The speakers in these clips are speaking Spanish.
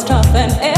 it's tough and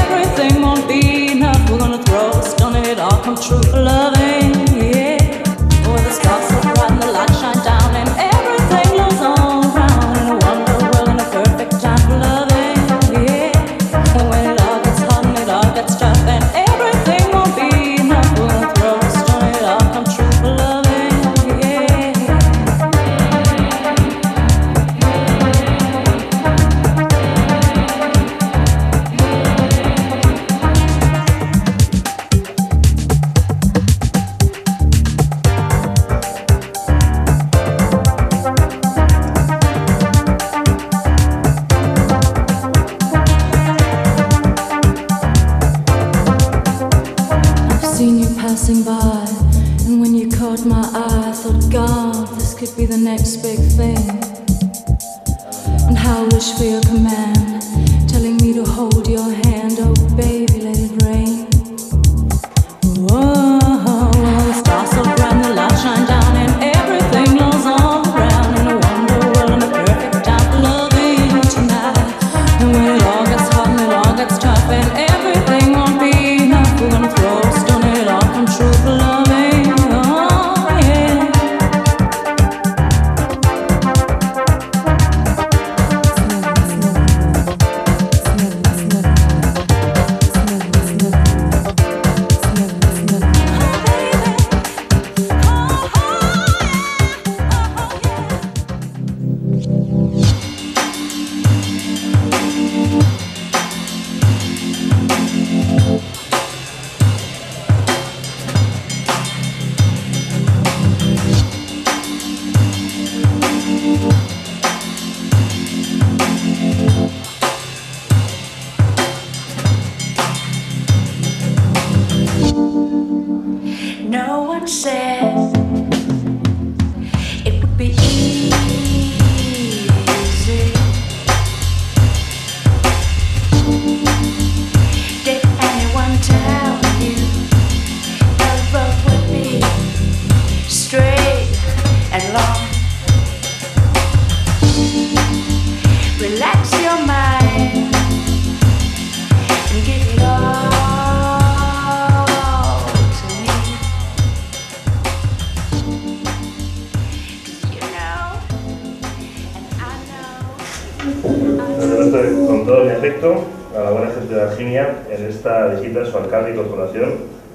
Con todo mi afecto a la buena gente de Arginia en esta visita a su alcalde y corporación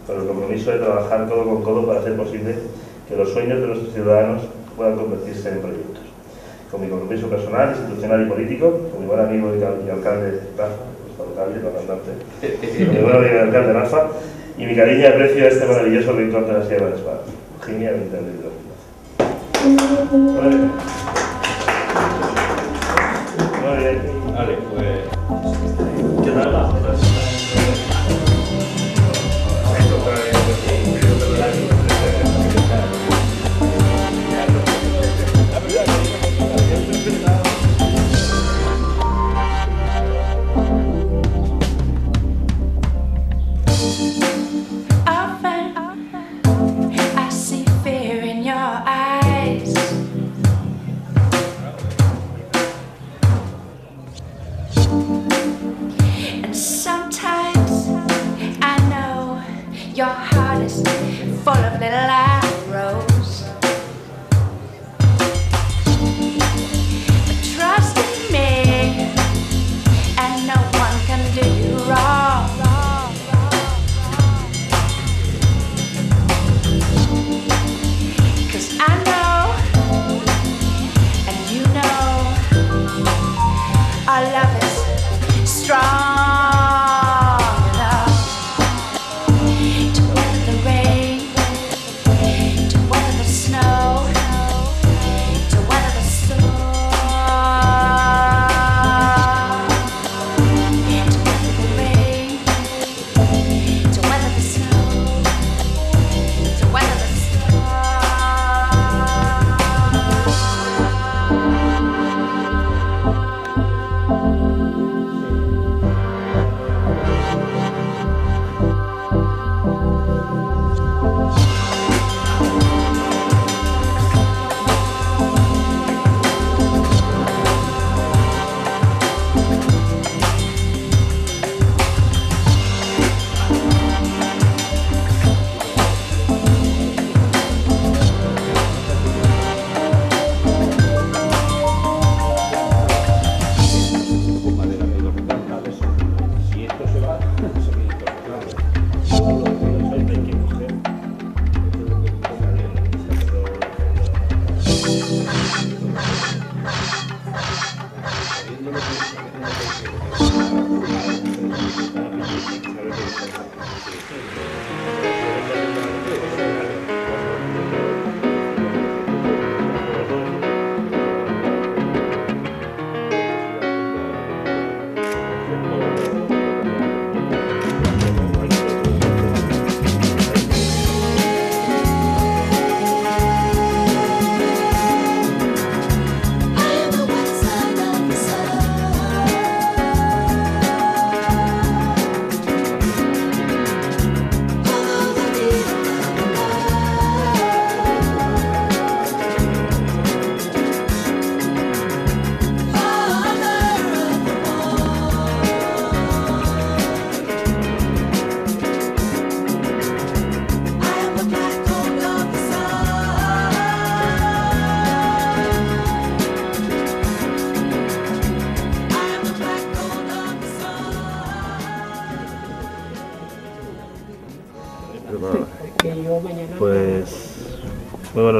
con el compromiso de trabajar codo con codo para hacer posible que los sueños de nuestros ciudadanos puedan convertirse en proyectos. Con mi compromiso personal, institucional y político, con mi buen amigo y cal- y alcalde Rafa, nuestro alcalde, no cantante, con mi buen amigo alcalde Rafa, y mi cariño y aprecio a este maravilloso rincón de la Sierra de Espada. Arginia 2022. Muy bien. Muy bien. Vale, pues. ¿Qué tal? Often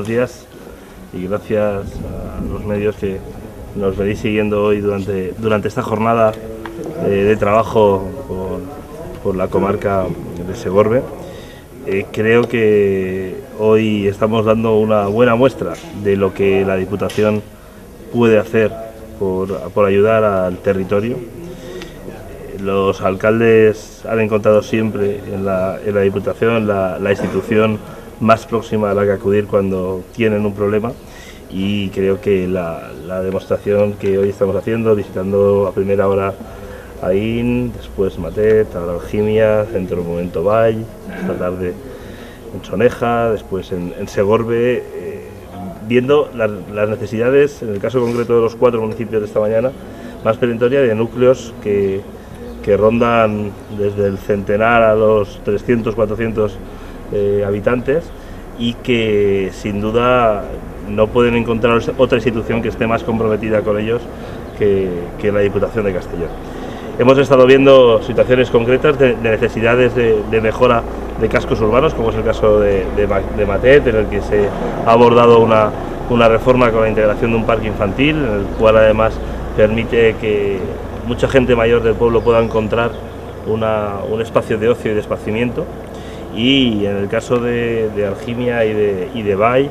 buenos días y gracias a los medios que nos veréis siguiendo hoy durante, durante esta jornada eh, de trabajo por, la comarca de Segorbe. Eh, creo que hoy estamos dando una buena muestra de lo que la Diputación puede hacer por, por ayudar al territorio. Los alcaldes han encontrado siempre en la, Diputación la institución más próxima a la que acudir cuando tienen un problema. Y creo que la, la demostración que hoy estamos haciendo, visitando a primera hora Ain, después Matet, ahora Algimia, Centro Momento Vall, esta tarde en Soneja, después en, Segorbe, eh, viendo las, necesidades, en el caso concreto de los cuatro municipios de esta mañana, más perentoria de núcleos que, que rondan desde el centenar a los 300, 400 eh, habitantes y que sin duda no pueden encontrar otra institución que esté más comprometida con ellos que, que la Diputación de Castellón. Hemos estado viendo situaciones concretas de, de necesidades de, mejora de cascos urbanos, como es el caso de, de, Ma- de Matet, en el que se ha abordado una, una reforma con la integración de un parque infantil, en el cual además permite que mucha gente mayor del pueblo pueda encontrar una- un espacio de ocio y de esparcimiento. Y en el caso de, de Algimia y de, Bay,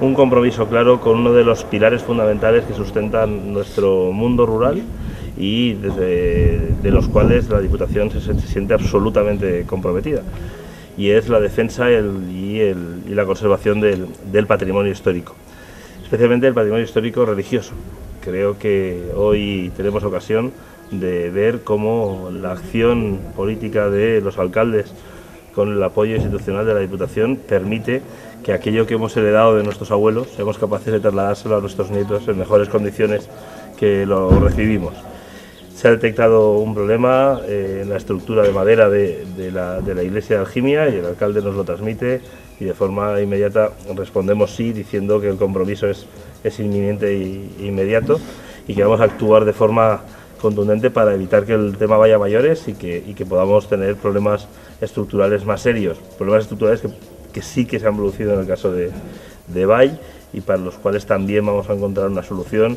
un compromiso claro con uno de los pilares fundamentales que sustentan nuestro mundo rural y de los cuales la Diputación se, siente absolutamente comprometida y es la defensa y la conservación del, del patrimonio histórico, especialmente el patrimonio histórico religioso. Creo que hoy tenemos ocasión de ver cómo la acción política de los alcaldes con el apoyo institucional de la Diputación permite que aquello que hemos heredado de nuestros abuelos seamos capaces de trasladárselo a nuestros nietos en mejores condiciones que lo recibimos. Se ha detectado un problema eh, en la estructura de madera de, de la, de la iglesia de Algimia y el alcalde nos lo transmite y de forma inmediata respondemos sí diciendo que el compromiso es, es inminente e inmediato y que vamos a actuar de forma contundente para evitar que el tema vaya a mayores y que, y que podamos tener problemas estructurales más serios, problemas estructurales que, sí que se han producido en el caso de, de Bay y para los cuales también vamos a encontrar una solución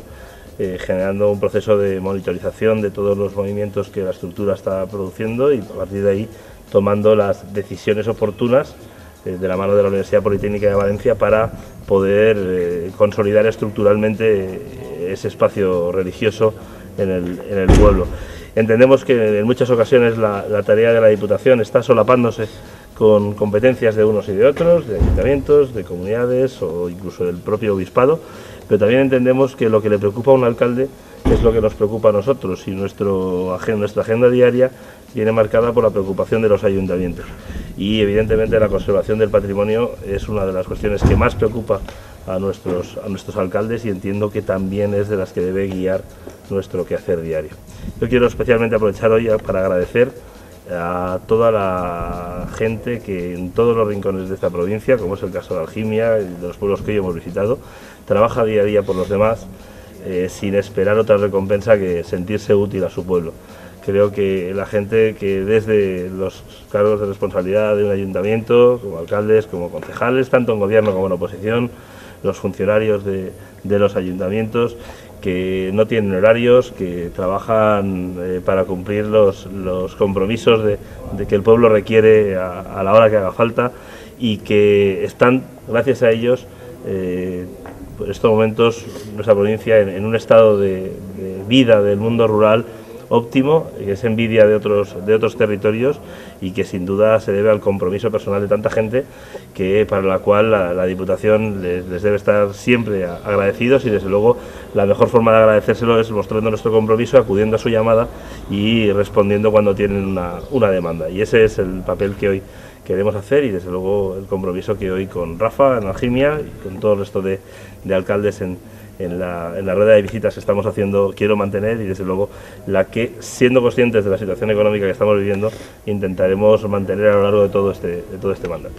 eh, generando un proceso de monitorización de todos los movimientos que la estructura está produciendo y a partir de ahí tomando las decisiones oportunas eh, de la mano de la Universidad Politécnica de Valencia para poder eh, consolidar estructuralmente ese espacio religioso en el, en el pueblo. Entendemos que en muchas ocasiones la, tarea de la Diputación está solapándose con competencias de unos y de otros, de ayuntamientos, de comunidades o incluso del propio obispado, pero también entendemos que lo que le preocupa a un alcalde es lo que nos preocupa a nosotros y nuestro, nuestra agenda diaria viene marcada por la preocupación de los ayuntamientos. Y evidentemente la conservación del patrimonio es una de las cuestiones que más preocupa a nuestros, a nuestros alcaldes y entiendo que también es de las que debe guiar nuestro quehacer diario. Yo quiero especialmente aprovechar hoy para agradecer a toda la gente que en todos los rincones de esta provincia, como es el caso de Algimia de los pueblos que hoy hemos visitado, trabaja día a día por los demás eh, sin esperar otra recompensa que sentirse útil a su pueblo. Creo que la gente que desde los cargos de responsabilidad de un ayuntamiento, como alcaldes, como concejales, tanto en gobierno como en oposición, los funcionarios de los ayuntamientos, que no tienen horarios, que trabajan eh, para cumplir los, compromisos de, que el pueblo requiere a, la hora que haga falta y que están, gracias a ellos, eh, por estos momentos nuestra provincia en, en un estado de vida del mundo rural óptimo, que es envidia de otros, de otros territorios y que sin duda se debe al compromiso personal de tanta gente que para la cual la, la Diputación les, debe estar siempre agradecidos y desde luego la mejor forma de agradecérselo es mostrando nuestro compromiso, acudiendo a su llamada y respondiendo cuando tienen una, una demanda. Y ese es el papel que hoy queremos hacer y desde luego el compromiso que hoy con Rafa en Algimia y con todo el resto de, de alcaldes en, en la, en la rueda de visitas que estamos haciendo quiero mantener y desde luego la que siendo conscientes de la situación económica que estamos viviendo intentaremos mantener a lo largo de todo este, de todo este mandato.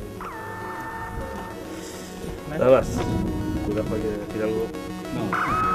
Nada más. ¿Tú, Rafa, quieres decir algo?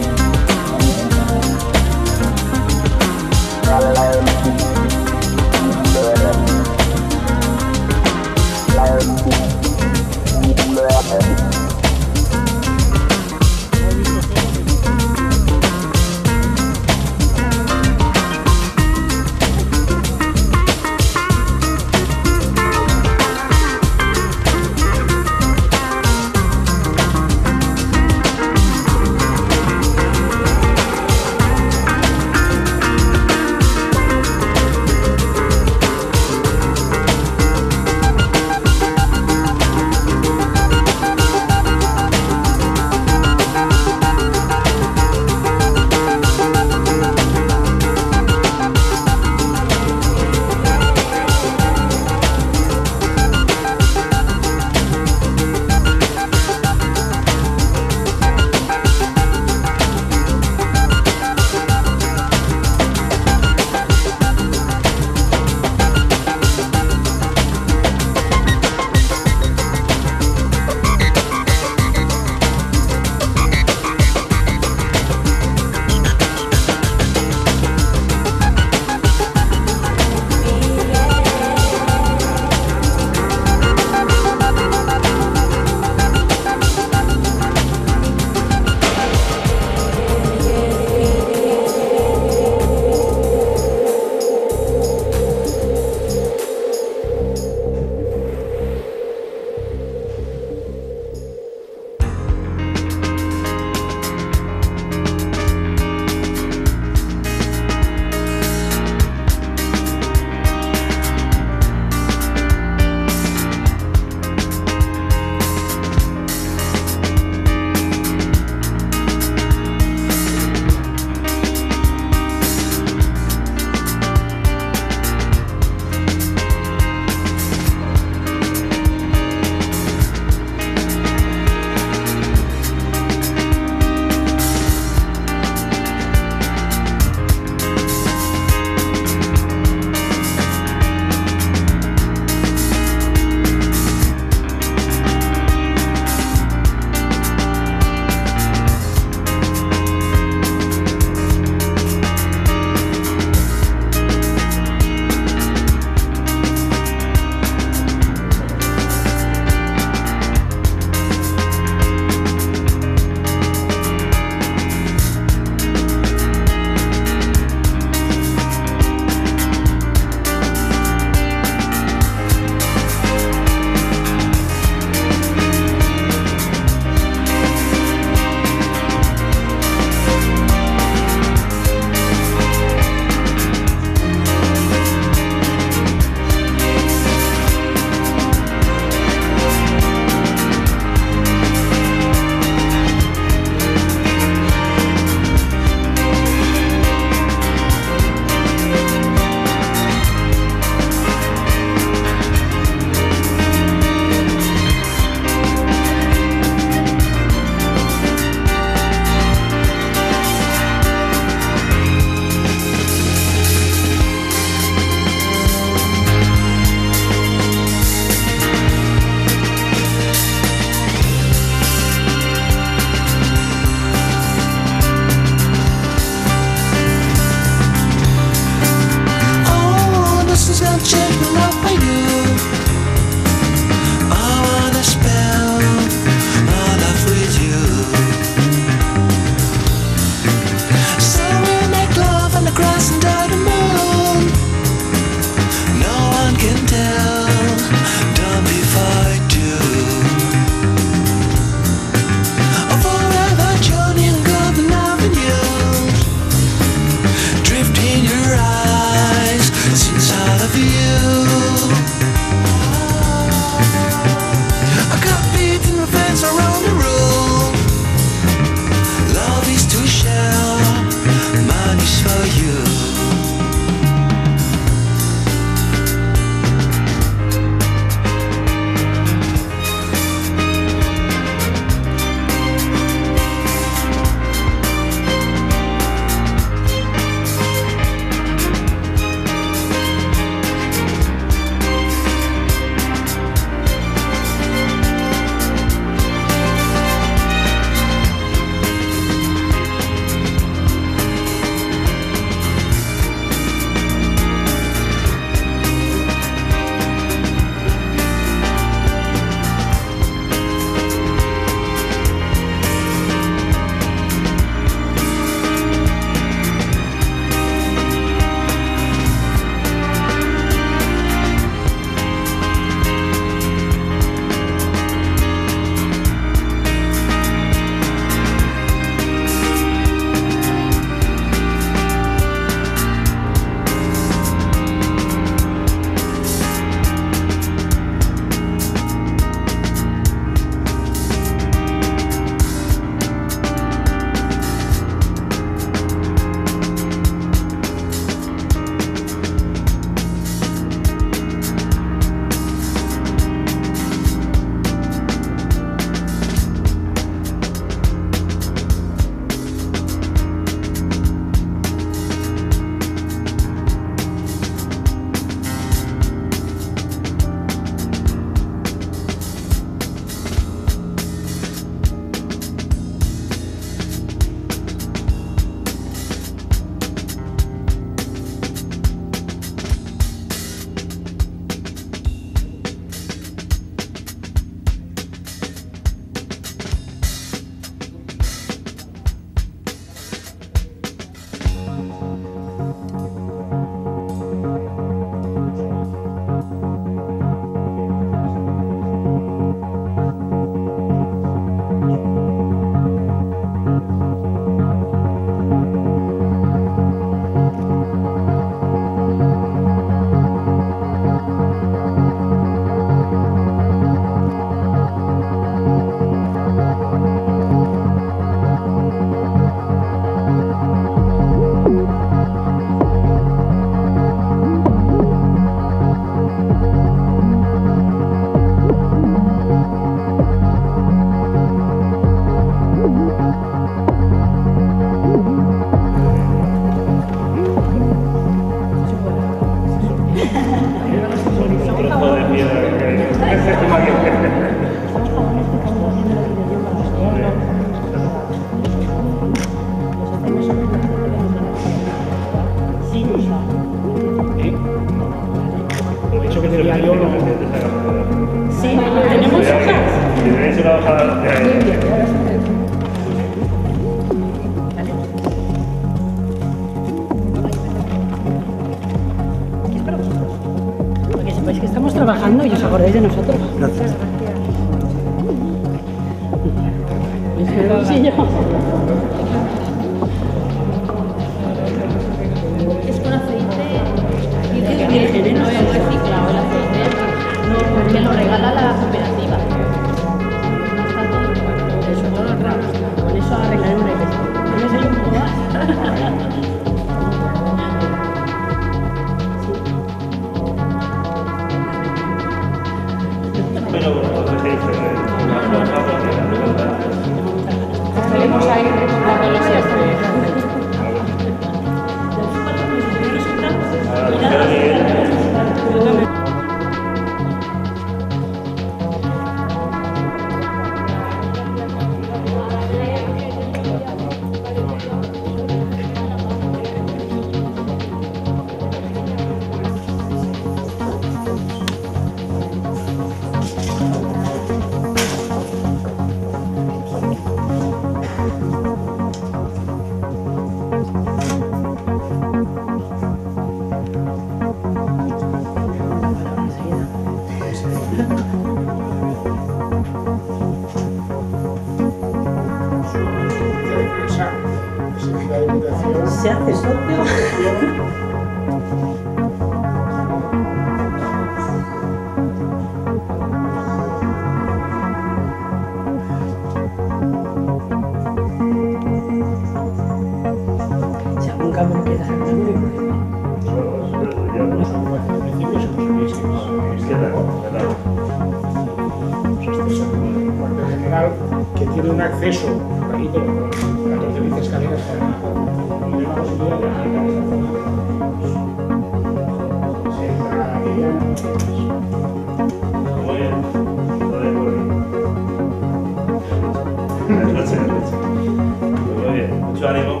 mucho ánimo.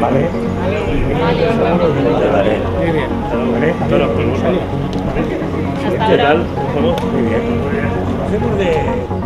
Vale. Vale. Bien. Vale. ¿Qué tal? Muy bien. Hacemos de...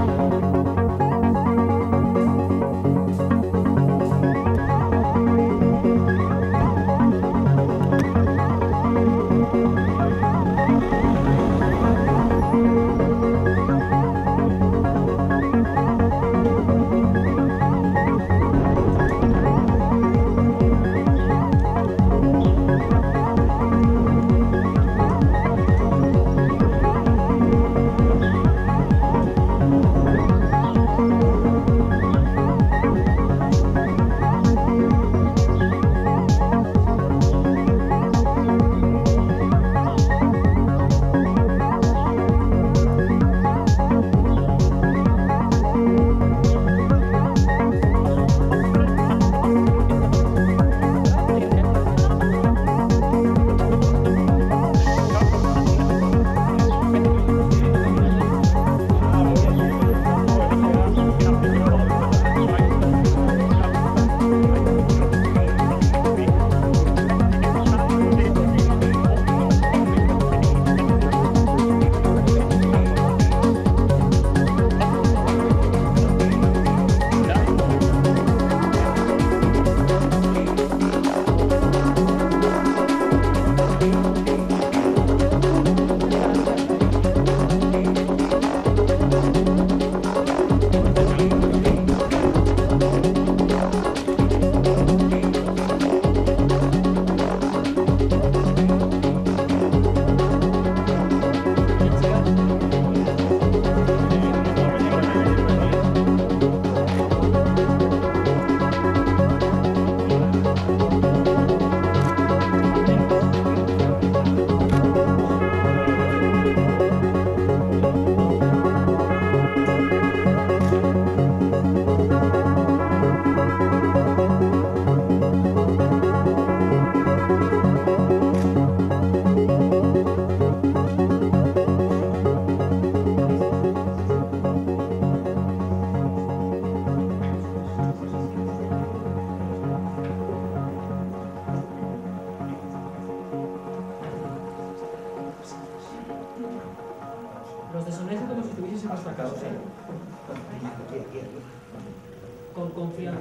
con confianza.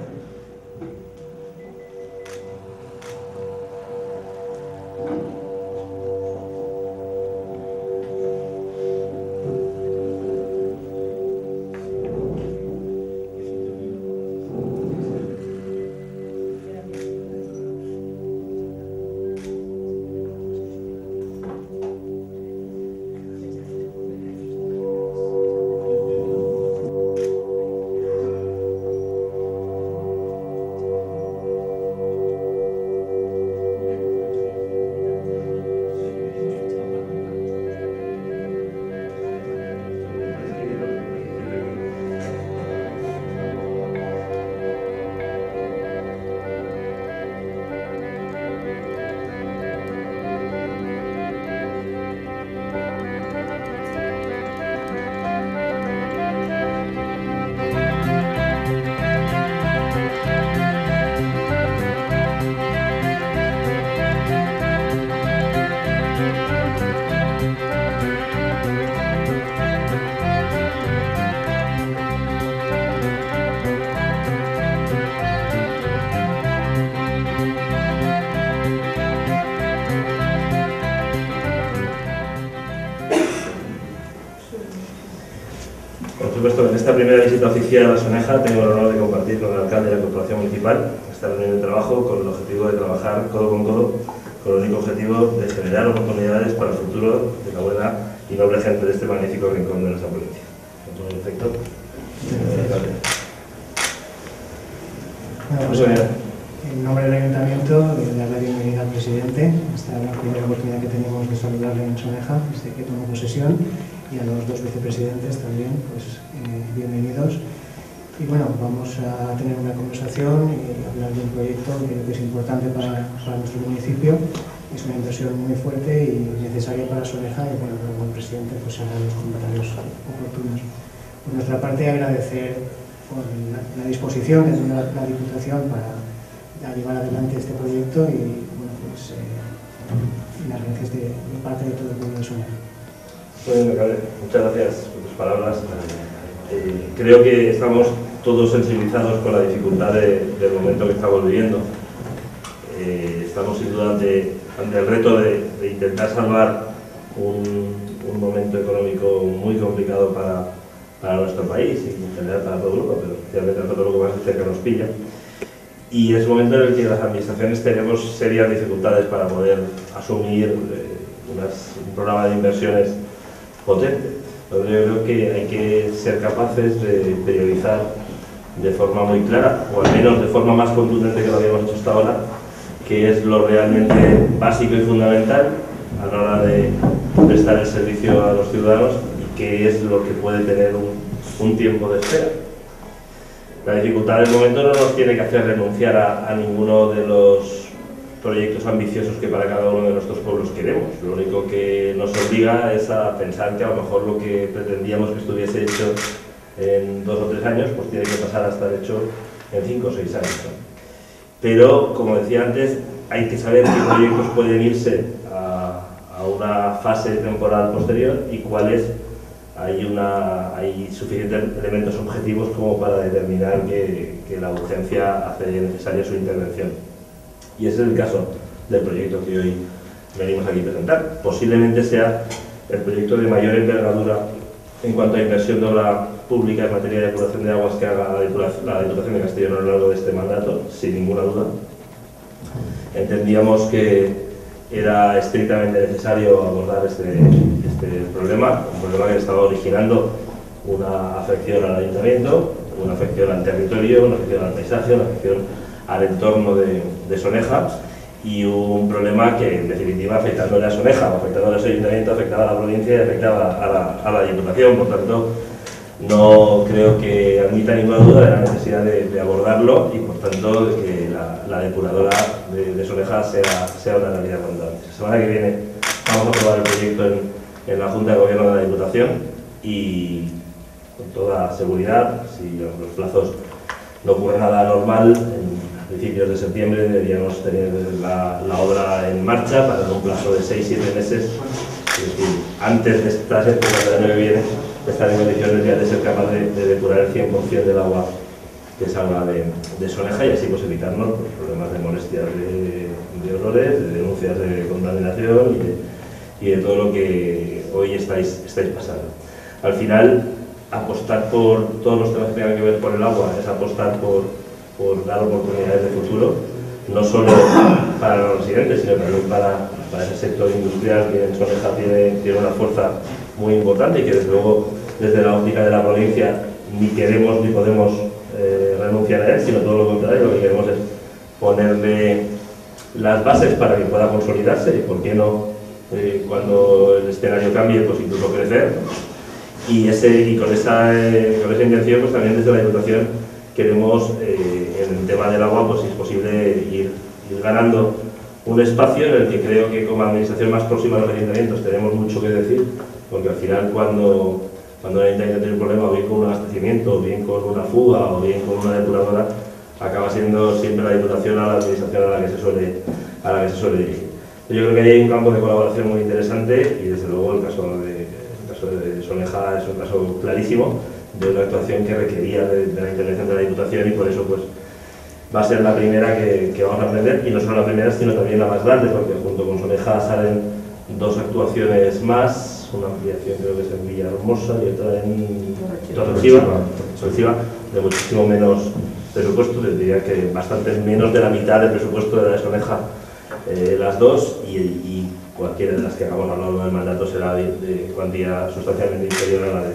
Esta primera visita oficial a Soneja tengo el honor de compartir con el alcalde de la Corporación Municipal esta reunión de trabajo con el objetivo de trabajar codo con codo con el único objetivo de generar oportunidades para el futuro de la buena y noble gente de este magnífico rincón de nuestra provincia. Con todo el efecto. Bueno, pues, en nombre del Ayuntamiento, le doy la bienvenida al presidente. Esta es la primera oportunidad que tenemos de saludarle en Soneja desde que tomó posesión y a los dos vicepresidentes también, pues eh. Y bueno, vamos a tener una conversación y hablar de un proyecto que creo que es importante para, para nuestro municipio. Es una inversión muy fuerte y necesaria para Soneja y bueno, luego el presidente pues hará los comentarios oportunos. Por nuestra parte, agradecer por la, la disposición que tiene la, la Diputación para llevar adelante este proyecto y bueno, pues eh, las gracias de, de parte de todo el pueblo de. Muy bien, alcalde. Muchas gracias por tus palabras. Eh, creo que estamos todos sensibilizados con la dificultad de- del momento que estamos viviendo. Eh, estamos sin duda ante, el reto de, intentar salvar un, momento económico muy complicado para, para nuestro país y en general para todo Europa, pero especialmente para todo lo que más cerca nos pilla. Y es un momento en el que las administraciones tenemos serias dificultades para poder asumir eh, un programa de inversiones potente. Yo creo que hay que ser capaces de priorizar de forma muy clara, o al menos de forma más contundente que lo habíamos hecho hasta ahora, que es lo realmente básico y fundamental a la hora de prestar el servicio a los ciudadanos y qué es lo que puede tener un, un tiempo de espera. La dificultad del momento no nos tiene que hacer renunciar a, a ninguno de los proyectos ambiciosos que para cada uno de nuestros pueblos queremos. Lo único que nos obliga es a pensar que a lo mejor lo que pretendíamos que estuviese hecho en dos o tres años, pues tiene que pasar a estar hecho en cinco o seis años. ¿no? Pero, como decía antes, hay que saber qué proyectos pueden irse a, a una fase temporal posterior y cuáles hay, hay suficientes elementos objetivos como para determinar que, que la urgencia hace necesaria su intervención. Y ese es el caso del proyecto que hoy venimos aquí a presentar. Posiblemente sea el proyecto de mayor envergadura en cuanto a inversión de obra pública en materia de depuración de aguas que haga la Diputación, de Castellón a lo largo de este mandato, sin ninguna duda. Entendíamos que era estrictamente necesario abordar este, este problema, un problema que estaba originando una afección al ayuntamiento, una afección al territorio, una afección al paisaje, una afección al entorno de, de Soneja y un problema que en definitiva afectándole a Soneja, afectándole a ayuntamiento, afectaba a la provincia y afectaba a la, a la Diputación, por tanto no creo que admita ninguna duda de la necesidad de, de abordarlo y por tanto de que la, depuradora de, de Soneja sea, sea una realidad cuanto antes. La semana que viene vamos a aprobar el proyecto en, la Junta de Gobierno de la Diputación y con toda seguridad, si los plazos no ocurre nada anormal, en, a principios de septiembre deberíamos tener la, obra en marcha para un plazo de 6-7 meses, es decir, antes de estas épocas del año que viene, estar en condiciones ya de ser capaz de, de depurar el 100% del agua que salga de, de Soneja y así pues evitarnos pues, problemas de molestias de, de olores, de denuncias de contaminación y de, todo lo que hoy estáis, estáis pasando. Al final, apostar por todos los temas que tengan que ver con el agua es apostar por, por dar oportunidades de futuro, no solo para los residentes, sino también para, para ese sector industrial que en Soneja tiene, tiene una fuerza muy importante y que desde luego desde la óptica de la provincia ni queremos ni podemos eh, renunciar a él, sino todo lo contrario, lo que queremos es ponerle las bases para que pueda consolidarse y por qué no eh, cuando el escenario cambie pues incluso crecer. Y, ese, y con, esa, eh, con esa intención pues también desde la Diputación queremos en el tema del agua pues si es posible ir ganando un espacio en el que creo que como administración más próxima a los ayuntamientos tenemos mucho que decir porque al final cuando, cuando el ayuntamiento tiene un problema o bien con un abastecimiento o bien con una fuga o bien con una depuradora acaba siendo siempre la Diputación a la administración a la que se suele, a la que se suele dirigir. Yo creo que hay un campo de colaboración muy interesante y desde luego el caso de, el caso de Soneja es un caso clarísimo de una actuación que requería de, de la intervención de la Diputación y por eso pues va a ser la primera que, que vamos a aprender y no solo la primera sino también la más grande porque junto con Soneja salen dos actuaciones más, una ampliación creo que es en Villahermosa y otra en Torrechiva, de muchísimo menos presupuesto, les diría que bastante menos de la mitad del presupuesto de la Soneja eh, las dos y, y cualquiera de las que hagamos a lo largo del mandato será de, de cuantía sustancialmente inferior a la, de,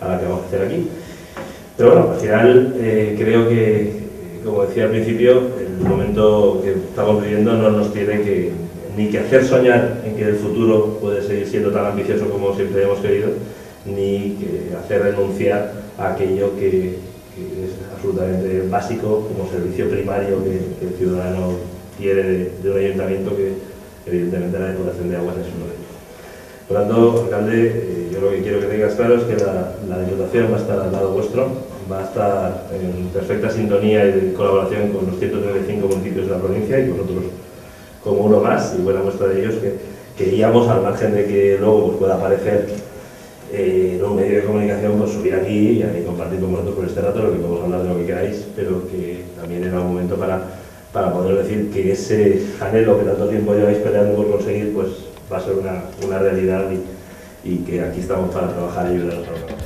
a la que vamos a hacer aquí. Pero bueno, al final eh, creo que, como decía al principio, el momento que estamos viviendo no nos tiene que ni que hacer soñar en que el futuro puede seguir siendo tan ambicioso como siempre hemos querido, ni que hacer renunciar a aquello que, es absolutamente básico como servicio primario que, el ciudadano quiere de, de un ayuntamiento que evidentemente la depuración de aguas es uno de ellos. Por lo tanto, alcalde, eh, yo lo que quiero que tengas claro es que la, la Diputación va a estar al lado vuestro, va a estar en perfecta sintonía y colaboración con los 135 municipios de la provincia y vosotros como uno más y buena muestra de ellos que queríamos, al margen de que luego pues, pueda aparecer eh, en un medio de comunicación, pues subir aquí y compartir con vosotros por este rato lo que podemos hablar de lo que queráis, pero que también era un momento para, para poder decir que ese anhelo que tanto tiempo lleváis peleando por conseguir, pues va a ser una, una realidad y, que aquí estamos para trabajar y ayudaros a lograrlo.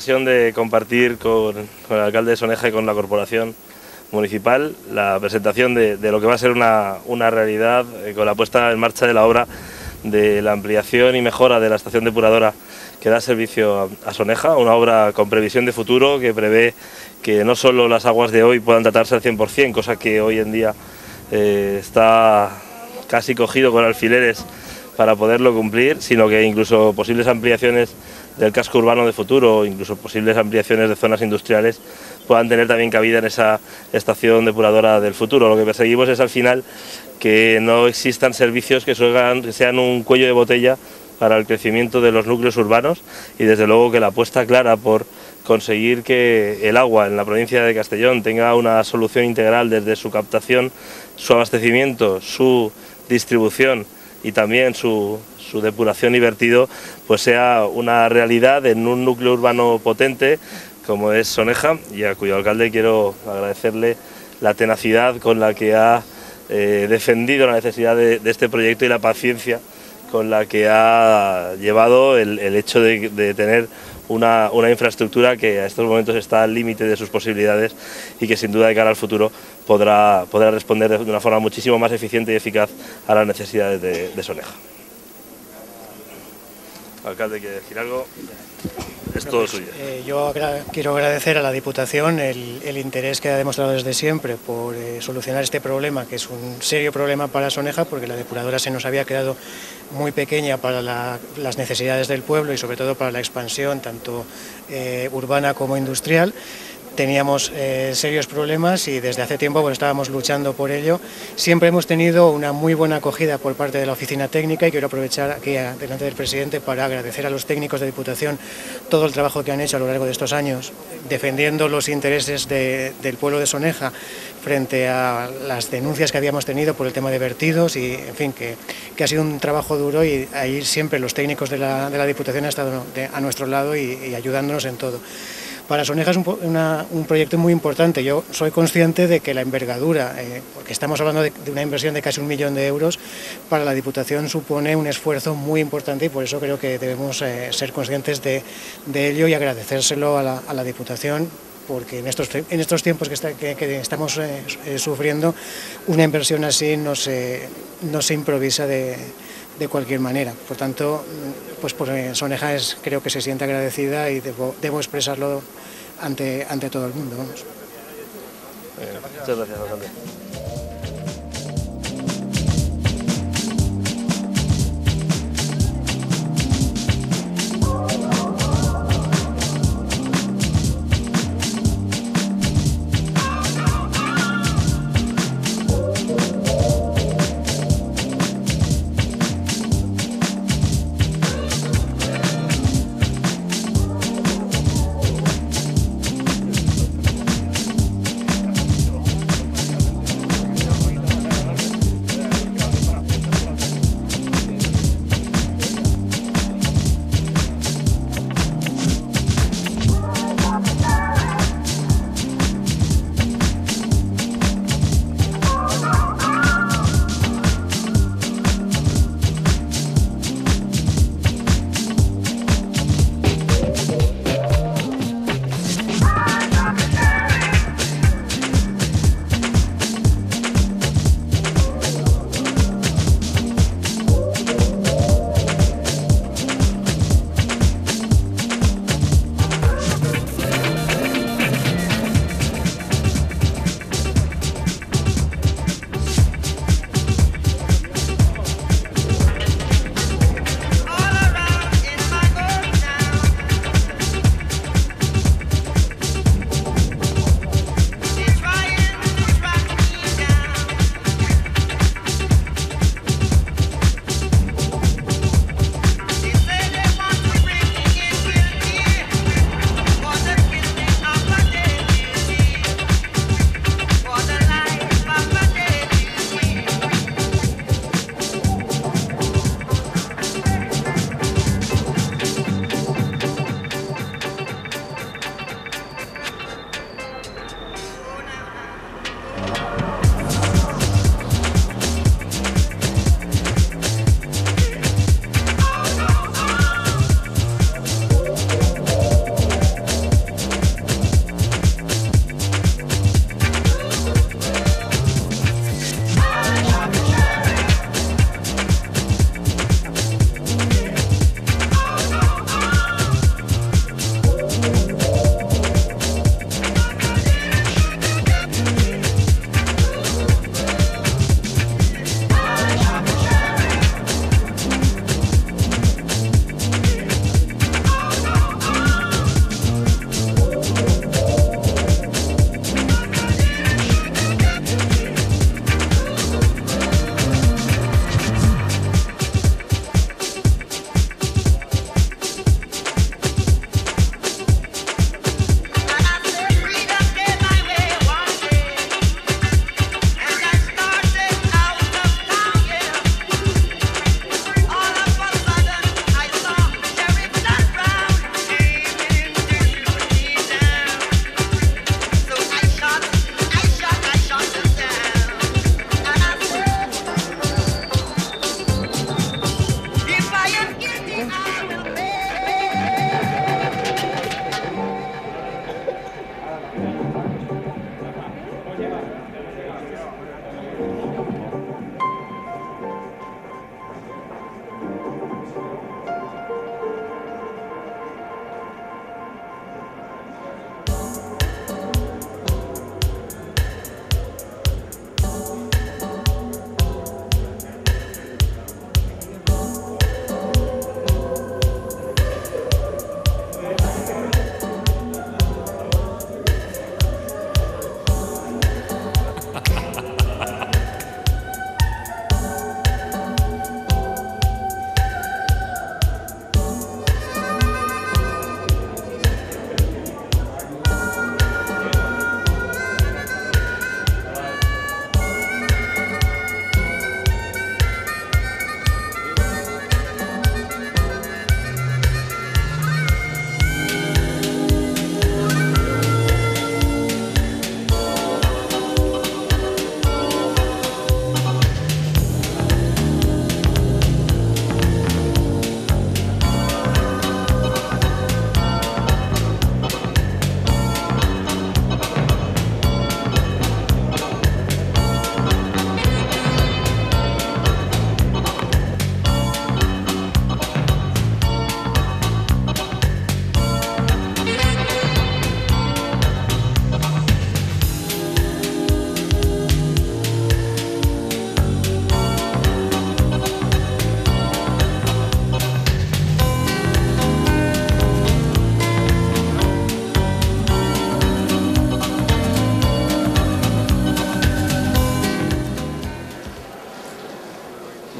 De compartir con, el alcalde de Soneja y con la corporación municipal la presentación de, lo que va a ser una, una realidad eh, con la puesta en marcha de la obra de la ampliación y mejora de la estación depuradora que da servicio a, a Soneja, una obra con previsión de futuro que prevé que no solo las aguas de hoy puedan tratarse al 100%, cosa que hoy en día eh, está casi cogido con alfileres para poderlo cumplir, sino que incluso posibles ampliaciones del casco urbano de futuro incluso posibles ampliaciones de zonas industriales puedan tener también cabida en esa estación depuradora del futuro. Lo que perseguimos es al final que no existan servicios que sean un cuello de botella para el crecimiento de los núcleos urbanos y desde luego que la apuesta clara por conseguir que el agua en la provincia de Castellón tenga una solución integral desde su captación, su abastecimiento, su distribución y también su, su depuración y vertido, pues sea una realidad en un núcleo urbano potente como es Soneja y a cuyo alcalde quiero agradecerle la tenacidad con la que ha eh, defendido la necesidad de, este proyecto y la paciencia con la que ha llevado el, el hecho de, tener una, infraestructura que a estos momentos está al límite de sus posibilidades y que sin duda de cara al futuro podrá, podrá responder de una forma muchísimo más eficiente y eficaz a las necesidades de, de Soneja. Alcalde, ¿quiere decir algo? Es todo pues, suyo. Eh, yo agra quiero agradecer a la Diputación el, el, interés que ha demostrado desde siempre por eh, solucionar este problema, que es un serio problema para Soneja, porque la depuradora se nos había quedado muy pequeña para la, las necesidades del pueblo y sobre todo para la expansión tanto eh, urbana como industrial teníamos eh, serios problemas y desde hace tiempo bueno, estábamos luchando por ello. Siempre hemos tenido una muy buena acogida por parte de la oficina técnica y quiero aprovechar aquí delante del presidente para agradecer a los técnicos de Diputación todo el trabajo que han hecho a lo largo de estos años, defendiendo los intereses de, del pueblo de Soneja frente a las denuncias que habíamos tenido por el tema de vertidos y, en fin, que, que ha sido un trabajo duro y ahí siempre los técnicos de la, de la Diputación han estado a nuestro lado y, y ayudándonos en todo. Para Soneja es un, proyecto muy importante. Yo soy consciente de que la envergadura, eh, porque estamos hablando de, una inversión de casi un millón de euros, para la Diputación supone un esfuerzo muy importante y por eso creo que debemos eh, ser conscientes de, ello y agradecérselo a la, Diputación porque en estos, tiempos que, estamos eh, sufriendo, una inversión así no se improvisa de, de cualquier manera. Por tanto, pues por Soneja es, creo que se siente agradecida y debo, expresarlo ante, ante todo el mundo. Eh, muchas gracias.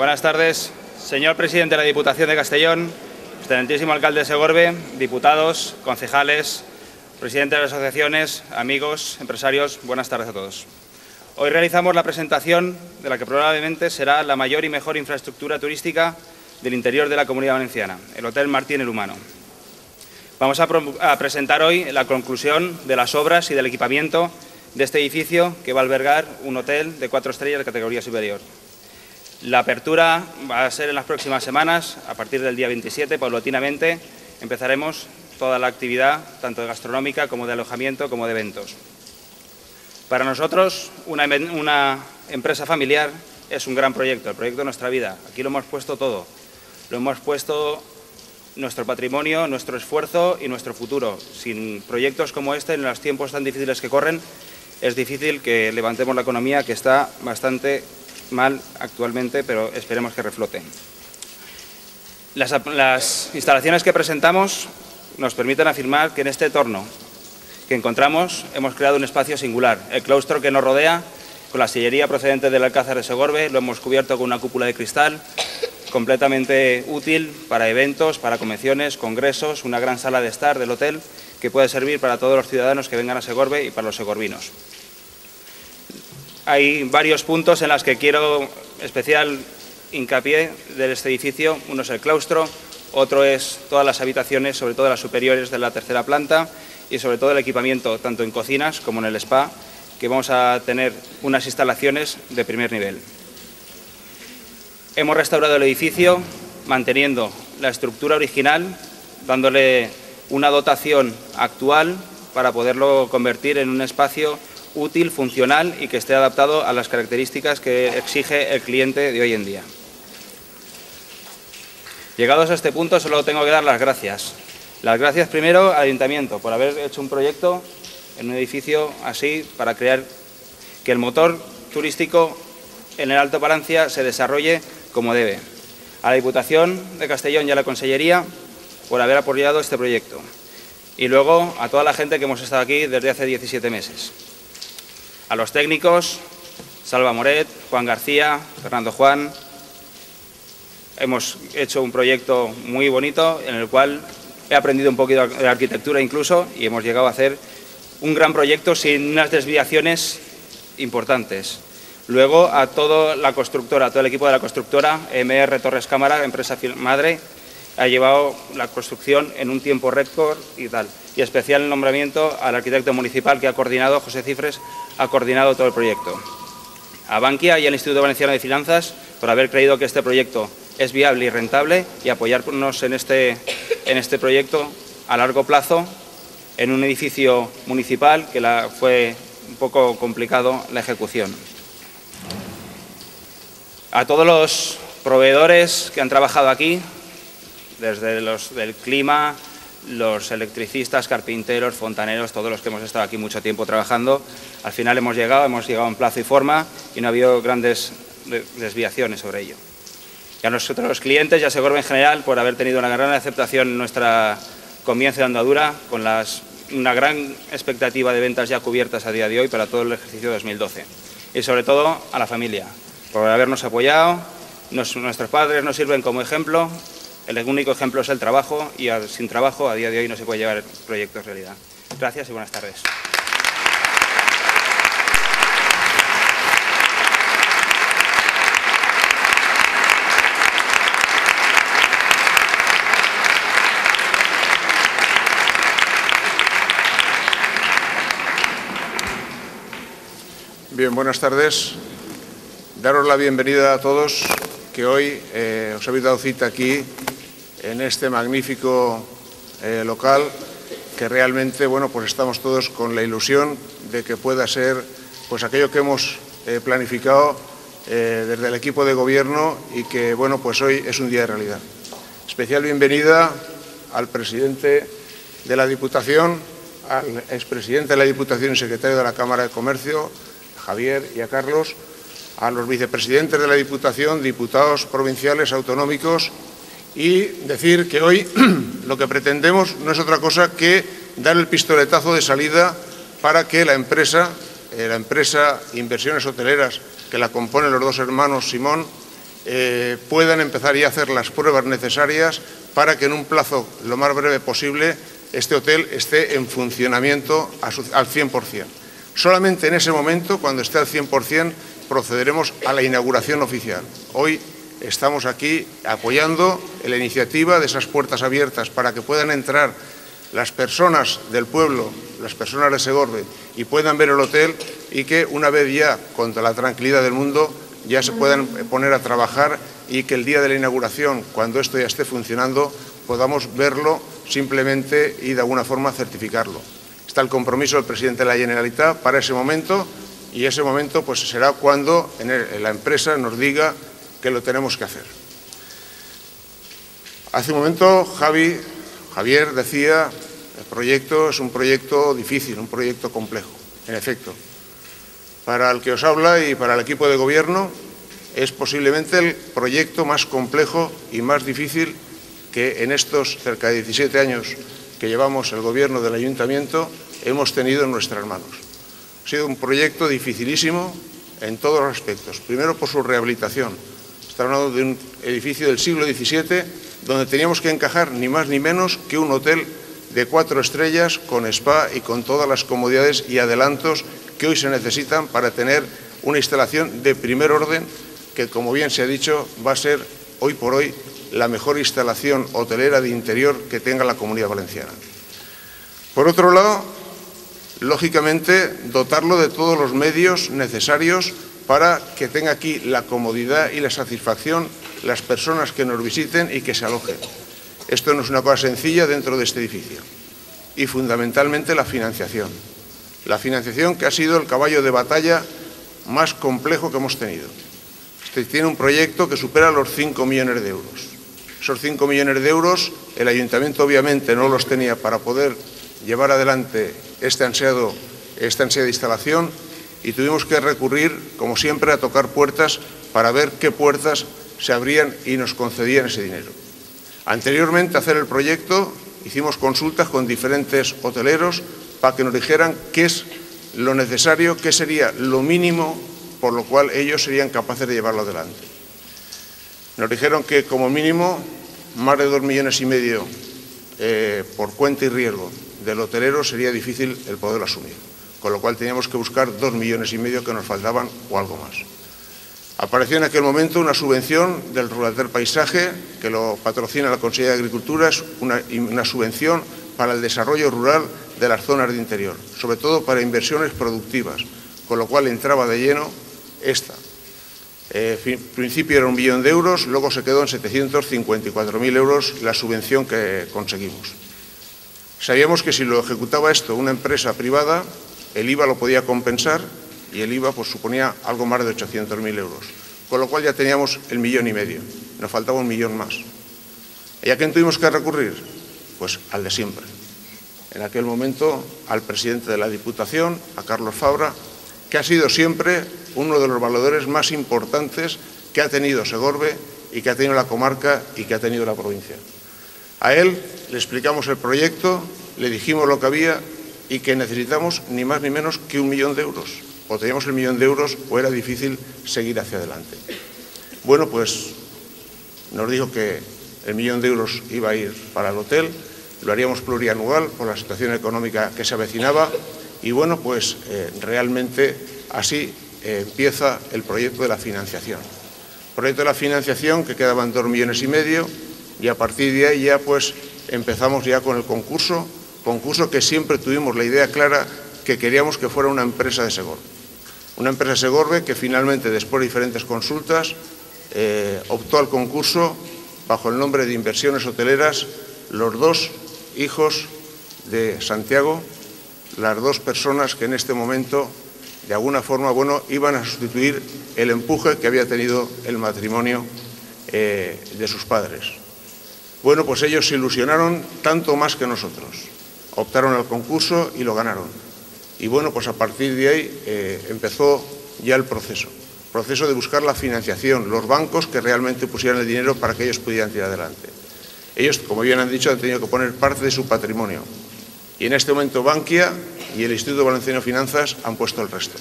Buenas tardes, señor presidente de la Diputación de Castellón, excelentísimo alcalde de Segorbe, diputados, concejales, presidente de las asociaciones, amigos, empresarios, buenas tardes a todos. Hoy realizamos la presentación de la que probablemente será la mayor y mejor infraestructura turística del interior de la Comunidad Valenciana, el Hotel Martín el Humano. Vamos a, a presentar hoy la conclusión de las obras y del equipamiento de este edificio que va a albergar un hotel de cuatro estrellas de categoría superior. La apertura va a ser en las próximas semanas, a partir del día 27, paulatinamente, empezaremos toda la actividad, tanto de gastronómica como de alojamiento, como de eventos. Para nosotros, una, empresa familiar es un gran proyecto, el proyecto de nuestra vida. Aquí lo hemos puesto todo. Lo hemos puesto nuestro patrimonio, nuestro esfuerzo y nuestro futuro. Sin proyectos como este, en los tiempos tan difíciles que corren, es difícil que levantemos la economía, que está bastante mal actualmente, pero esperemos que reflote. Las, instalaciones que presentamos nos permiten afirmar que en este entorno que encontramos hemos creado un espacio singular. El claustro que nos rodea, con la sillería procedente del Alcázar de Segorbe, lo hemos cubierto con una cúpula de cristal completamente útil para eventos, para convenciones, congresos, una gran sala de estar del hotel que puede servir para todos los ciudadanos que vengan a Segorbe y para los segorbinos hay varios puntos en los que quiero especial hincapié de este edificio. Uno es el claustro, otro es todas las habitaciones, sobre todo las superiores de la tercera planta y sobre todo el equipamiento, tanto en cocinas como en el spa, que vamos a tener unas instalaciones de primer nivel. Hemos restaurado el edificio manteniendo la estructura original, dándole una dotación actual para poderlo convertir en un espacio útil, funcional y que esté adaptado a las características que exige el cliente de hoy en día. Llegados a este punto, solo tengo que dar las gracias. Las gracias primero al Ayuntamiento por haber hecho un proyecto en un edificio así para crear que el motor turístico en el Alto Palancia se desarrolle como debe. A la Diputación de Castellón y a la Consellería por haber apoyado este proyecto. Y luego a toda la gente que hemos estado aquí desde hace 17 meses a los técnicos, Salva Moret, Juan García, Fernando Juan. Hemos hecho un proyecto muy bonito en el cual he aprendido un poquito de arquitectura incluso y hemos llegado a hacer un gran proyecto sin unas desviaciones importantes. Luego a toda la constructora, a todo el equipo de la constructora, MR Torres Cámara, empresa madre, ha llevado la construcción en un tiempo récord y tal. Y especial el nombramiento al arquitecto municipal que ha coordinado, José Cifres, ha coordinado todo el proyecto. A Bankia y al Instituto Valenciano de Finanzas por haber creído que este proyecto es viable y rentable y apoyarnos en este, en este proyecto a largo plazo en un edificio municipal que la, fue un poco complicado la ejecución. A todos los proveedores que han trabajado aquí, desde los del clima, los electricistas, carpinteros, fontaneros, todos los que hemos estado aquí mucho tiempo trabajando. Al final hemos llegado, hemos llegado en plazo y forma y no ha habido grandes desviaciones sobre ello. Y a nosotros los clientes y a Segorbe en general por haber tenido una gran aceptación en nuestra comienzo de andadura con las, una gran expectativa de ventas ya cubiertas a día de hoy para todo el ejercicio 2012. Y sobre todo a la familia por habernos apoyado. Nos, nuestros padres nos sirven como ejemplo el único ejemplo es el trabajo y sin trabajo a día de hoy no se puede llevar proyectos realidad. Gracias y buenas tardes. Bien, buenas tardes. Daros la bienvenida a todos que hoy eh, os habéis dado cita aquí en este magnífico eh, local que realmente bueno pues estamos todos con la ilusión de que pueda ser pues aquello que hemos eh, planificado eh, desde el equipo de gobierno y que bueno pues hoy es un día de realidad. Especial bienvenida al presidente de la Diputación, al expresidente de la Diputación y secretario de la Cámara de Comercio, Javier y a Carlos, a los vicepresidentes de la Diputación, diputados provinciales, autonómicos y decir que hoy lo que pretendemos no es otra cosa que dar el pistoletazo de salida para que la empresa, eh, la empresa Inversiones Hoteleras, que la componen los dos hermanos Simón, eh, puedan empezar ya a hacer las pruebas necesarias para que en un plazo lo más breve posible este hotel esté en funcionamiento al 100%. Solamente en ese momento, cuando esté al 100%, procederemos a la inauguración oficial. Hoy estamos aquí apoyando la iniciativa de esas puertas abiertas para que puedan entrar las personas del pueblo, las personas de Segorbe, y puedan ver el hotel y que una vez ya, con la tranquilidad del mundo, ya se puedan poner a trabajar y que el día de la inauguración, cuando esto ya esté funcionando, podamos verlo simplemente y de alguna forma certificarlo. Está el compromiso del presidente de la Generalitat para ese momento y ese momento pues será cuando la empresa nos diga que lo tenemos que hacer. Hace un momento Javi, Javier decía, el proyecto es un proyecto difícil, un proyecto complejo. En efecto, para el que os habla y para el equipo de gobierno es posiblemente el proyecto más complejo y más difícil que en estos cerca de 17 años que llevamos el gobierno del ayuntamiento hemos tenido en nuestras manos. Ha sido un proyecto dificilísimo en todos los aspectos. Primero por su rehabilitación. Hablando de un edificio del siglo XVII donde teníamos que encajar ni más ni menos que un hotel de cuatro estrellas con spa y con todas las comodidades y adelantos que hoy se necesitan para tener una instalación de primer orden que, como bien se ha dicho, va a ser hoy por hoy la mejor instalación hotelera de interior que tenga la comunidad valenciana. Por otro lado, lógicamente, dotarlo de todos los medios necesarios para que tenga aquí la comodidad y la satisfacción las personas que nos visiten y que se alojen. Esto no es una cosa sencilla dentro de este edificio. Y fundamentalmente la financiación. La financiación que ha sido el caballo de batalla más complejo que hemos tenido. Este tiene un proyecto que supera los 5 millones de euros. Esos 5 millones de euros el ayuntamiento obviamente no los tenía para poder llevar adelante este ansiado, esta ansiada instalación y tuvimos que recurrir, como siempre, a tocar puertas para ver qué puertas se abrían y nos concedían ese dinero. Anteriormente a hacer el proyecto hicimos consultas con diferentes hoteleros para que nos dijeran qué es lo necesario, qué sería lo mínimo por lo cual ellos serían capaces de llevarlo adelante. Nos dijeron que como mínimo más de dos millones y medio eh, por cuenta y riesgo del hotelero sería difícil el poder asumir, con lo cual teníamos que buscar dos millones y medio que nos faltaban o algo más. Apareció en aquel momento una subvención del Rural del Paisaje, que lo patrocina la Consejería de Agricultura, es una, subvención para el desarrollo rural de las zonas de interior, sobre todo para inversiones productivas, con lo cual entraba de lleno esta. Eh, fi- principio era un billón de euros, luego se quedó en 754.000 euros la subvención que conseguimos. Sabíamos que si lo ejecutaba esto una empresa privada, el IVA lo podía compensar y el IVA pues, suponía algo más de 800.000 euros, con lo cual ya teníamos el millón y medio, nos faltaba un millón más. ¿Y a quién tuvimos que recurrir? Pues al de siempre. En aquel momento al presidente de la Diputación, a Carlos Fabra, que ha sido siempre uno de los valedores más importantes que ha tenido Segorbe y que ha tenido la comarca y que ha tenido la provincia. A él le explicamos el proyecto, le dijimos lo que había y que necesitamos ni más ni menos que un millón de euros. O teníamos el millón de euros o era difícil seguir hacia adelante. Bueno, pues nos dijo que el millón de euros iba a ir para el hotel, lo haríamos plurianual por la situación económica que se avecinaba y bueno, pues eh, realmente así eh, empieza el proyecto de la financiación. Proyecto de la financiación que quedaban dos millones y medio y a partir de ahí ya pues empezamos ya con el concurso, concurso que siempre tuvimos la idea clara que queríamos que fuera una empresa de Segorbe. Una empresa de Segorbe que finalmente después de diferentes consultas eh, optó al concurso bajo el nombre de Inversiones Hoteleras los dos hijos de Santiago, las dos personas que en este momento, de alguna forma, bueno, iban a sustituir el empuje que había tenido el matrimonio eh, de sus padres. Bueno, pues ellos se ilusionaron tanto más que nosotros. Optaron al concurso y lo ganaron. Y bueno, pues a partir de ahí eh, empezó ya el proceso. Proceso de buscar la financiación, los bancos que realmente pusieran el dinero para que ellos pudieran tirar adelante. Ellos, como bien han dicho, han tenido que poner parte de su patrimonio. Y en este momento Bankia y el Instituto Valenciano de Finanzas han puesto el resto.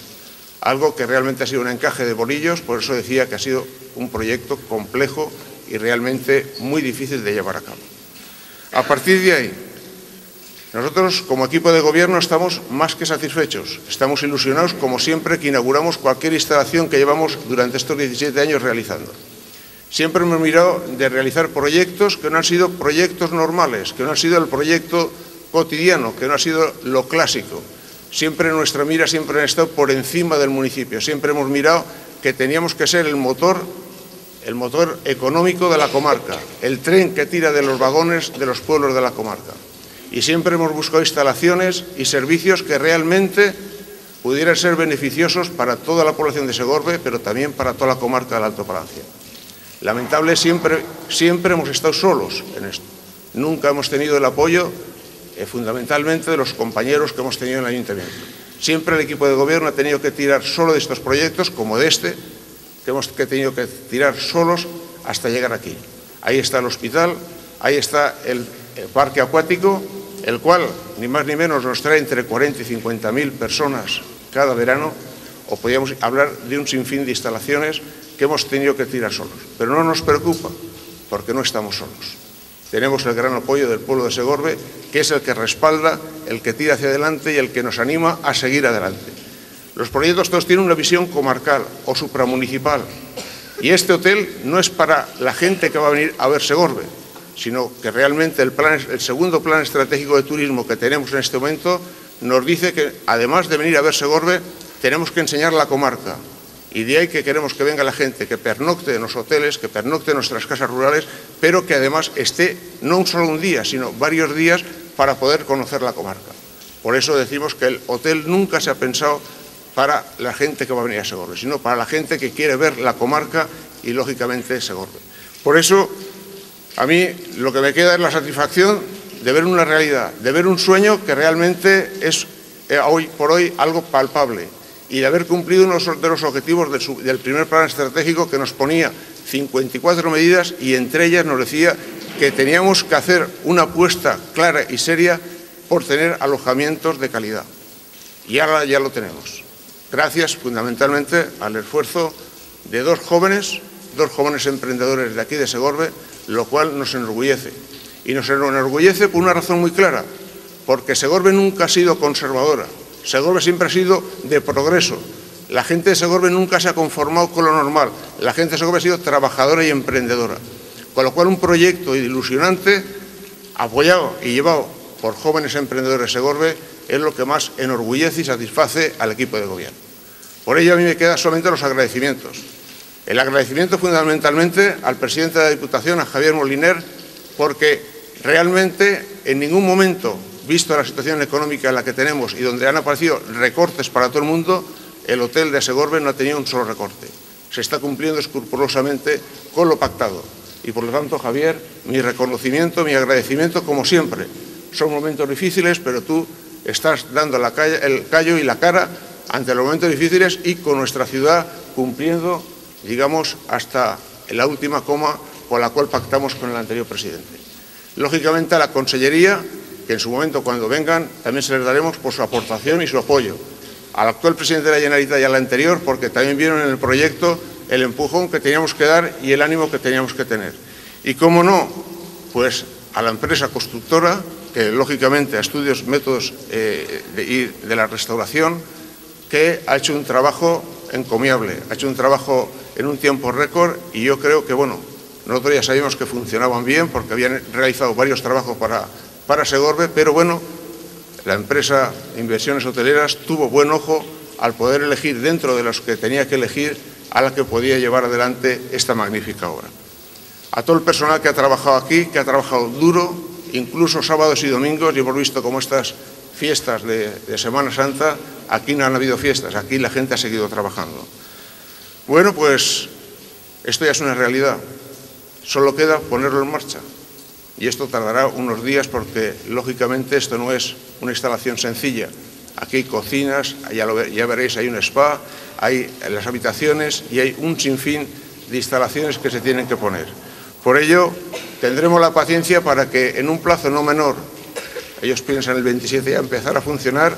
algo que realmente ha sido un encaje de bolillos, por eso decía que ha sido un proyecto complejo y realmente muy difícil de llevar a cabo. A partir de ahí, nosotros como equipo de gobierno estamos más que satisfechos, estamos ilusionados como siempre que inauguramos cualquier instalación que llevamos durante estos 17 años realizando. Siempre hemos mirado de realizar proyectos que no han sido proyectos normales, que no han sido el proyecto cotidiano, que no ha sido lo clásico. Siempre nuestra mira siempre ha estado por encima del municipio. Siempre hemos mirado que teníamos que ser el motor, el motor económico de la comarca, el tren que tira de los vagones de los pueblos de la comarca. Y siempre hemos buscado instalaciones y servicios que realmente pudieran ser beneficiosos para toda la población de Segorbe, pero también para toda la comarca del Alto Palancia. Lamentable, siempre, siempre hemos estado solos en esto. Nunca hemos tenido el apoyo eh, fundamentalmente de los compañeros que hemos tenido en el ayuntamiento. Siempre el equipo de gobierno ha tenido que tirar solo de estos proyectos, como de este, que hemos tenido que tirar solos hasta llegar aquí. Ahí está el hospital, ahí está el parque acuático, el cual ni más ni menos nos trae entre 40 y 50 mil personas cada verano, o podríamos hablar de un sinfín de instalaciones que hemos tenido que tirar solos. Pero no nos preocupa, porque no estamos solos. Tenemos el gran apoyo del pueblo de Segorbe, que es el que respalda, el que tira hacia adelante y el que nos anima a seguir adelante. Los proyectos todos tienen una visión comarcal o supramunicipal. Y este hotel no es para la gente que va a venir a ver Segorbe, sino que realmente el, segundo plan estratégico de turismo que tenemos en este momento nos dice que, además de venir a ver Segorbe, tenemos que enseñar la comarca, y de ahí que queremos que venga la gente, que pernocte en los hoteles, que pernocte en nuestras casas rurales, pero que además esté no un solo un día, sino varios días para poder conocer la comarca. Por eso decimos que el hotel nunca se ha pensado para la gente que va a venir a Segorbe, sino para la gente que quiere ver la comarca y, lógicamente, Segorbe. Por eso, a mí lo que me queda es la satisfacción de ver una realidad, de ver un sueño que realmente es eh, hoy por hoy algo palpable, y de haber cumplido uno de los objetivos del, del, primer plan estratégico que nos ponía 54 medidas y entre ellas nos decía que teníamos que hacer una apuesta clara y seria por tener alojamientos de calidad. Y ahora ya lo tenemos. Gracias fundamentalmente al esfuerzo de dos jóvenes, dos jóvenes emprendedores de aquí de Segorbe, lo cual nos enorgullece. Y nos enorgullece por una razón muy clara, porque Segorbe nunca ha sido conservadora, Segorbe siempre ha sido de progreso. La gente de Segorbe nunca se ha conformado con lo normal. La gente de Segorbe ha sido trabajadora y emprendedora. Con lo cual, un proyecto ilusionante, apoyado y llevado por jóvenes emprendedores de Segorbe, es lo que más enorgullece y satisface al equipo de gobierno. Por ello, a mí me quedan solamente los agradecimientos. El agradecimiento fundamentalmente al presidente de la Diputación, a Javier Moliner, porque realmente en ningún momento visto la situación económica en la que tenemos y donde han aparecido recortes para todo el mundo, el hotel de Segorbe no ha tenido un solo recorte. Se está cumpliendo escrupulosamente con lo pactado. Y por lo tanto, Javier, mi reconocimiento, mi agradecimiento, como siempre. Son momentos difíciles, pero tú estás dando el callo y la cara ante los momentos difíciles y con nuestra ciudad cumpliendo, digamos, hasta la última coma con la cual pactamos con el anterior presidente. Lógicamente, a la Consellería que en su momento, cuando vengan, también se les daremos por su aportación y su apoyo. Al actual presidente de la Generalitat y al anterior, porque también vieron en el proyecto el empujón que teníamos que dar y el ánimo que teníamos que tener. Y cómo no, pues a la empresa constructora, que lógicamente a estudios métodos eh, de, de la restauración, que ha hecho un trabajo encomiable, ha hecho un trabajo en un tiempo récord y yo creo que, bueno, nosotros ya sabíamos que funcionaban bien porque habían realizado varios trabajos para para Segorbe, pero bueno, la empresa inversiones hoteleras tuvo buen ojo al poder elegir dentro de los que tenía que elegir a la que podía llevar adelante esta magnífica obra. A todo el personal que ha trabajado aquí, que ha trabajado duro, incluso sábados y domingos, y hemos visto cómo estas fiestas de Semana Santa, aquí no han habido fiestas, aquí la gente ha seguido trabajando. Bueno, pues esto ya es una realidad, solo queda ponerlo en marcha y esto tardará unos días porque, lógicamente, esto no es una instalación sencilla. Aquí hay cocinas, ya, lo, ya veréis, hay un spa, hay las habitaciones y hay un sinfín de instalaciones que se tienen que poner. Por ello, tendremos la paciencia para que en un plazo no menor, ellos piensan el 27 ya empezar a funcionar,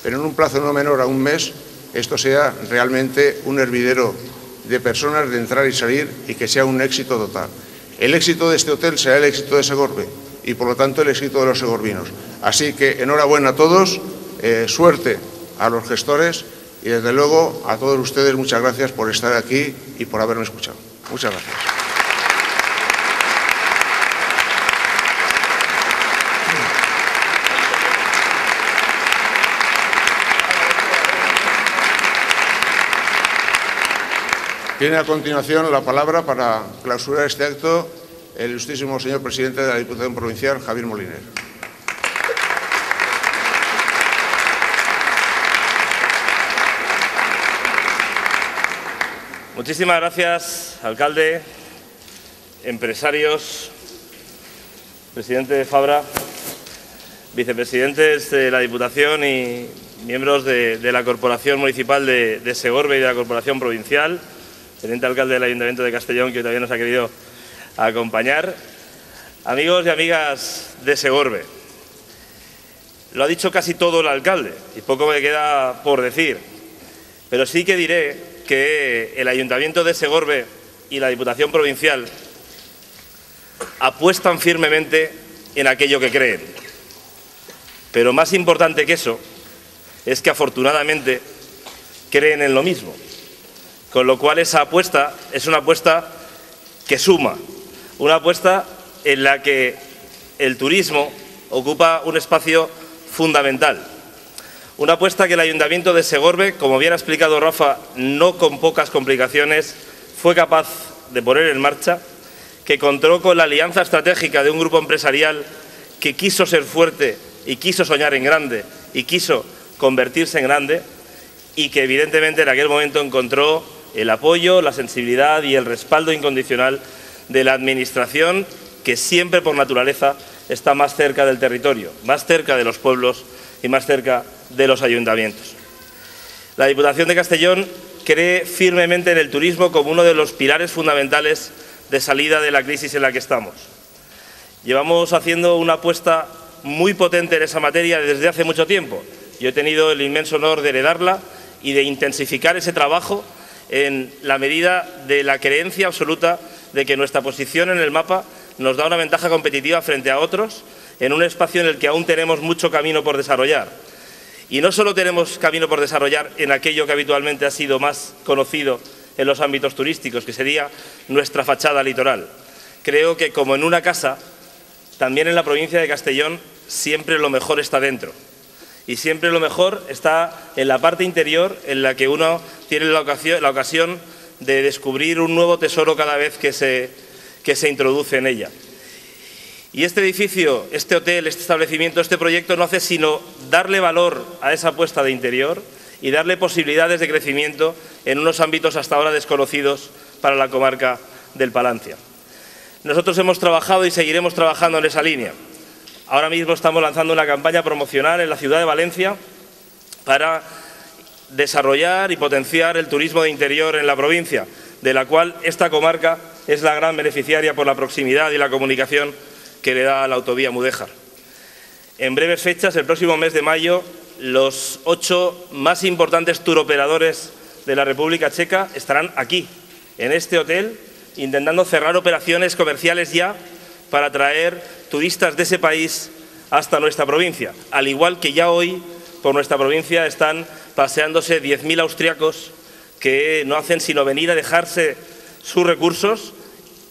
pero en un plazo no menor a un mes, esto sea realmente un hervidero de personas de entrar y salir y que sea un éxito total. El éxito de este hotel será el éxito de Segorbe y por lo tanto el éxito de los segorbinos. Así que enhorabuena a todos, eh, suerte a los gestores y desde luego a todos ustedes muchas gracias por estar aquí y por haberme escuchado. Muchas gracias. Tiene a continuación la palabra para clausurar este acto el ilustrísimo señor presidente de la Diputación Provincial, Javier Moliner. Muchísimas gracias, alcalde, empresarios, presidente de Fabra, vicepresidentes de la Diputación y miembros de, la Corporación Municipal de Segorbe y de la Corporación Provincial, teniente alcalde del Ayuntamiento de Castellón, que hoy también nos ha querido acompañar, amigos y amigas de Segorbe. Lo ha dicho casi todo el alcalde y poco me queda por decir, pero sí que diré que el Ayuntamiento de Segorbe y la Diputación Provincial apuestan firmemente en aquello que creen. Pero más importante que eso es que afortunadamente creen en lo mismo. Con lo cual esa apuesta es una apuesta que suma, una apuesta en la que el turismo ocupa un espacio fundamental. Una apuesta que el Ayuntamiento de Segorbe, como bien ha explicado Rafa, no con pocas complicaciones, fue capaz de poner en marcha, que contó con la alianza estratégica de un grupo empresarial que quiso ser fuerte y quiso soñar en grande y quiso convertirse en grande y que evidentemente en aquel momento encontró el apoyo, la sensibilidad y el respaldo incondicional de la Administración que siempre por naturaleza está más cerca del territorio, más cerca de los pueblos y más cerca de los ayuntamientos. La Diputación de Castellón cree firmemente en el turismo como uno de los pilares fundamentales de salida de la crisis en la que estamos. Llevamos haciendo una apuesta muy potente en esa materia desde hace mucho tiempo. Yo he tenido el inmenso honor de heredarla y de intensificar ese trabajo en la medida de la creencia absoluta de que nuestra posición en el mapa nos da una ventaja competitiva frente a otros en un espacio en el que aún tenemos mucho camino por desarrollar. Y no solo tenemos camino por desarrollar en aquello que habitualmente ha sido más conocido en los ámbitos turísticos, que sería nuestra fachada litoral. Creo que como en una casa, también en la provincia de Castellón siempre lo mejor está dentro. Y siempre lo mejor está en la parte interior en la que uno tiene la ocasión, de descubrir un nuevo tesoro cada vez que se, que se introduce en ella. Y este edificio, este hotel, este establecimiento, este proyecto no hace sino darle valor a esa apuesta de interior y darle posibilidades de crecimiento en unos ámbitos hasta ahora desconocidos para la comarca del Palancia. Nosotros hemos trabajado y seguiremos trabajando en esa línea. Ahora mismo estamos lanzando una campaña promocional en la ciudad de Valencia para desarrollar y potenciar el turismo de interior en la provincia, de la cual esta comarca es la gran beneficiaria por la proximidad y la comunicación que le da a la autovía Mudéjar. En breves fechas, el próximo mes de mayo, los ocho más importantes turoperadores de la República Checa estarán aquí, en este hotel, intentando cerrar operaciones comerciales ya para traer turistas de ese país hasta nuestra provincia, al igual que ya hoy por nuestra provincia están paseándose 10.000 austriacos que no hacen sino venir a dejarse sus recursos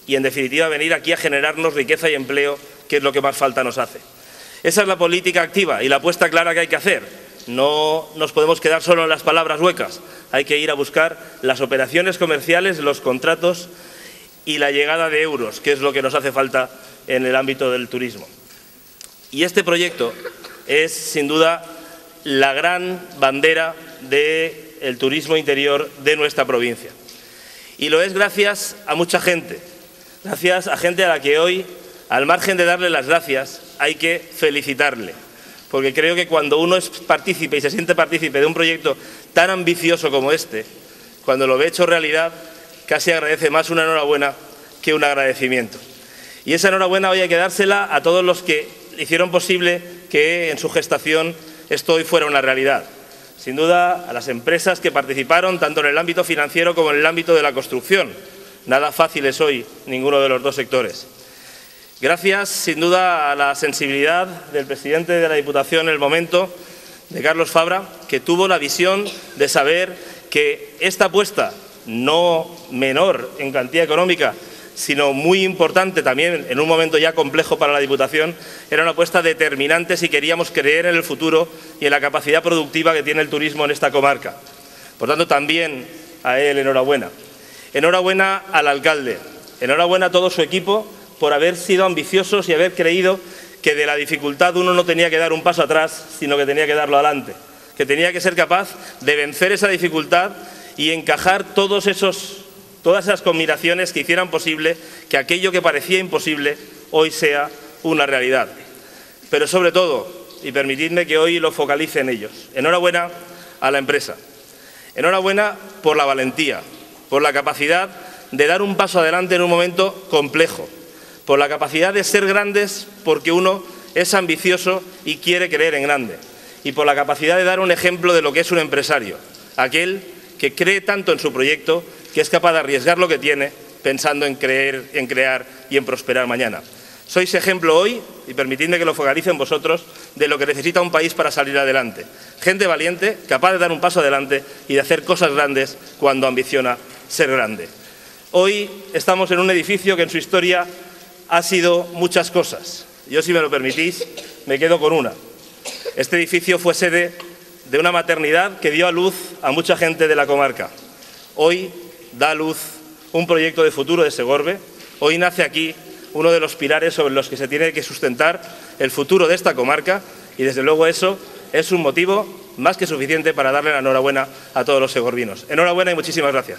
y, en definitiva, venir aquí a generarnos riqueza y empleo, que es lo que más falta nos hace. Esa es la política activa y la apuesta clara que hay que hacer. No nos podemos quedar solo en las palabras huecas. Hay que ir a buscar las operaciones comerciales, los contratos y la llegada de euros, que es lo que nos hace falta en el ámbito del turismo. Y este proyecto es, sin duda, la gran bandera del turismo interior de nuestra provincia. Y lo es gracias a mucha gente, gracias a gente a la que hoy, al margen de darle las gracias, hay que felicitarle. Porque creo que cuando uno es partícipe y se siente partícipe de un proyecto tan ambicioso como este, cuando lo ve hecho realidad, casi agradece más una enhorabuena que un agradecimiento. Y esa enhorabuena hoy hay que dársela a todos los que hicieron posible que en su gestación esto hoy fuera una realidad. sin duda a las empresas que participaron tanto en el ámbito financiero como en el ámbito de la construcción. Nada fácil es hoy ninguno de los dos sectores. Gracias, sin duda, a la sensibilidad del presidente de la Diputación en el momento, de Carlos Fabra, que tuvo la visión de saber que esta apuesta, no menor en cantidad económica, sino muy importante también en un momento ya complejo para la Diputación, era una apuesta determinante si queríamos creer en el futuro y en la capacidad productiva que tiene el turismo en esta comarca. Por tanto, también a él enhorabuena. Enhorabuena al alcalde, enhorabuena a todo su equipo por haber sido ambiciosos y haber creído que de la dificultad uno no tenía que dar un paso atrás, sino que tenía que darlo adelante, que tenía que ser capaz de vencer esa dificultad y encajar todos esos todas esas combinaciones que hicieran posible que aquello que parecía imposible hoy sea una realidad. Pero sobre todo, y permitidme que hoy lo focalice en ellos, enhorabuena a la empresa. Enhorabuena por la valentía, por la capacidad de dar un paso adelante en un momento complejo, por la capacidad de ser grandes porque uno es ambicioso y quiere creer en grande, y por la capacidad de dar un ejemplo de lo que es un empresario, aquel que cree tanto en su proyecto que es capaz de arriesgar lo que tiene pensando en, creer, en crear y en prosperar mañana. Sois ejemplo hoy, y permitidme que lo focalicen vosotros, de lo que necesita un país para salir adelante. Gente valiente, capaz de dar un paso adelante y de hacer cosas grandes cuando ambiciona ser grande. Hoy estamos en un edificio que en su historia ha sido muchas cosas. Yo, si me lo permitís, me quedo con una. Este edificio fue sede de una maternidad que dio a luz a mucha gente de la comarca. Hoy da a luz un proyecto de futuro de Segorbe. Hoy nace aquí uno de los pilares sobre los que se tiene que sustentar el futuro de esta comarca y desde luego eso es un motivo más que suficiente para darle la enhorabuena a todos los segorbinos. Enhorabuena y muchísimas gracias.